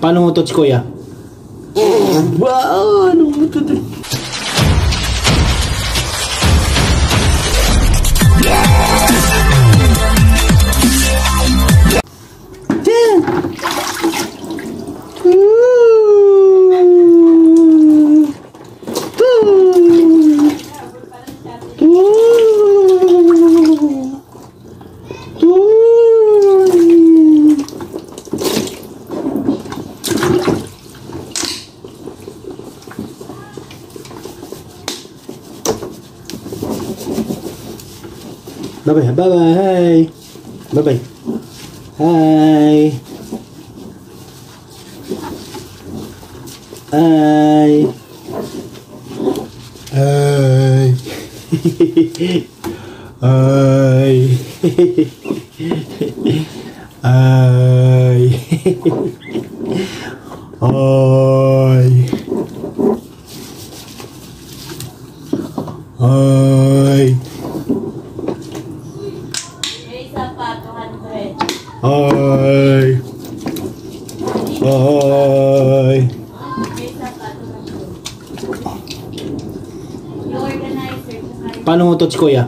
Paano mo to, Chikoya? Wow, ano mo to? bye bye bye bye bye bye. Hi. Hi. Hi hi hi hi. Hi. Hi. Hi. May isa pa, 200. Yung organizer, tsaka Paano mo to, Chikoya?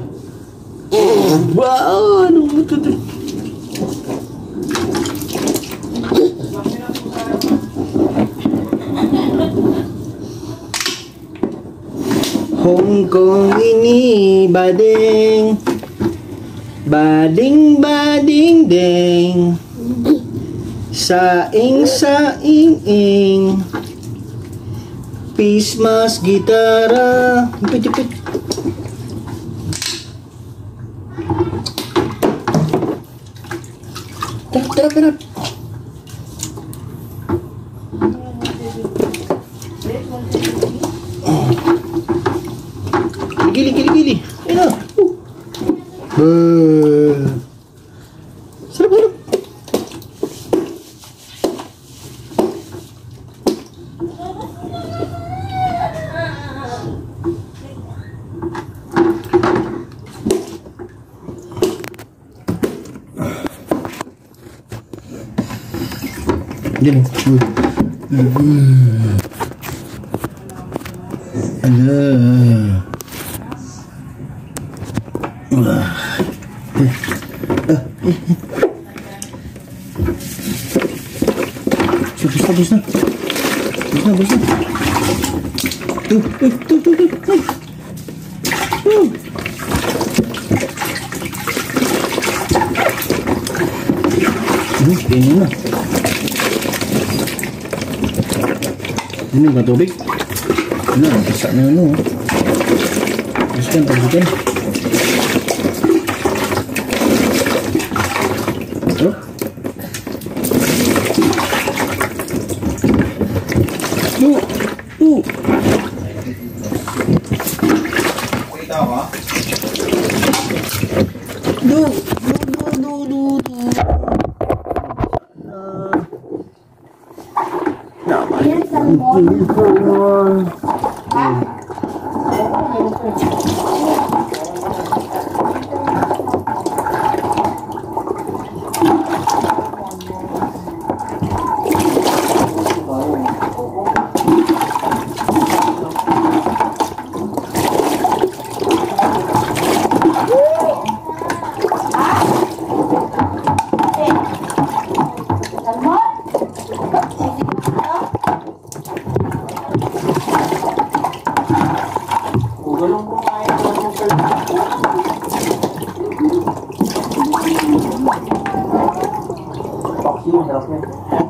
Wow, ano mo to? Hong Kong ini bading Bading bading ding Saing saing ing. Pismas gitara. Jepit jepit Tara tara tara 되는 그, 음. 아, Busca, busca. Busca, busca. Tu, tu, tu, tu, tu, tu. Uh. Ini, ini lah. ini bukan tobik nah ini. Masukkan masukkan Duh. Thank you more. harassment